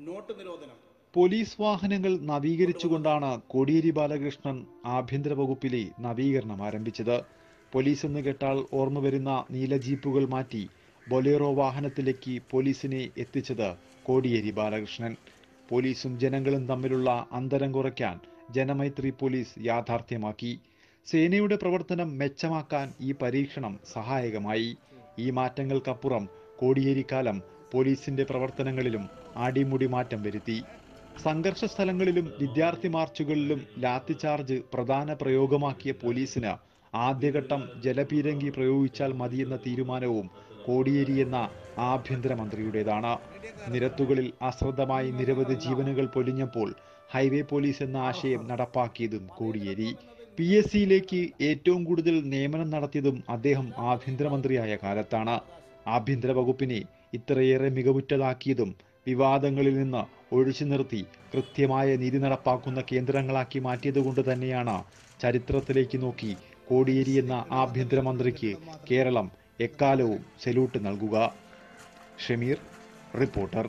Not നിരോധനം police വാഹനങ്ങൾ നവീകരിച്ചുകൊണ്ടാണ് കോടിയേരി ബാലകൃഷ്ണൻ ആഭ്യന്തര വകുപ്പിലെ നവീകരണം ആരംഭിച്ചത്. പോലീസ് എന്ന് കേട്ടാൽ ഓർമ്മ വരുന്ന നീല ജീപ്പുകൾ മാറ്റി ബൊലേറോ വാഹനത്തിലേക്ക് പോലീസിനെ എത്തിച്ചത് കോടിയേരി ബാലകൃഷ്ണൻ. പോലീസും ജനങ്ങളും തമ്മിലുള്ള അന്തരം കുറയ്ക്കാൻ ജനമൈത്രി പോലീസ് യാഥാർത്ഥ്യമാക്കി. സേനയുടെ പ്രവർത്തനം മെച്ചമാക്കാൻ ഈ പരീക്ഷണം സഹായകമായി. ഈ മാറ്റങ്ങൾക്കപ്പുറം കോടിയേരിക്കാലം പോലീസിന്റെ പ്രവർത്തനങ്ങളിലും അടിമുടി മാറ്റം വരുത്തി. സംഘർഷ സ്ഥലങ്ങളിലും വിദ്യാർത്ഥി മാർച്ചുകളിലും ലാത്തിചാർജ് പ്രധാന പ്രയോഗമാക്കിയ പോലീസിന് ആദ്യഘട്ടം ജലപീരങ്കി പ്രയോഗിച്ചാൽ മതിയെന്ന തീരുമാനവും കോടിയേരി എന്ന ആഭ്യന്തരമന്ത്രിയുടേതാണ്. നിരത്തുകളിൽ അശ്രദ്ധമായി നിരവധി ജീവനുകൾ പൊലിഞ്ഞപ്പോൾ ഹൈവേ പോലീസ് എന്ന ആശയം നടപ്പാക്കിയതും കോടിയേരി. പി എസ് സിയിലേക്ക് ഏറ്റവും കൂടുതൽ നിയമനം നടത്തിയതും അദ്ദേഹം ആഭ്യന്തരമന്ത്രിയായ കാലത്താണ്. ആഭ്യന്തര വകുപ്പിനെ ഇത്രയേറെ മികവുറ്റതാക്കിയതും വിവാദങ്ങളിൽ നിന്ന് ഒഴിച്ചു നിർത്തി കൃത്യമായ നീതി നടപ്പാക്കുന്ന കേന്ദ്രങ്ങളാക്കി മാറ്റിയതുകൊണ്ട് തന്നെയാണ് ചരിത്രത്തിലേക്ക് നോക്കി കോടിയേരി എന്ന ആഭ്യന്തരമന്ത്രിക്ക് കേരളം എക്കാലവും സെല്യൂട്ട് നൽകുക. ഷമീർ റിപ്പോർട്ടർ.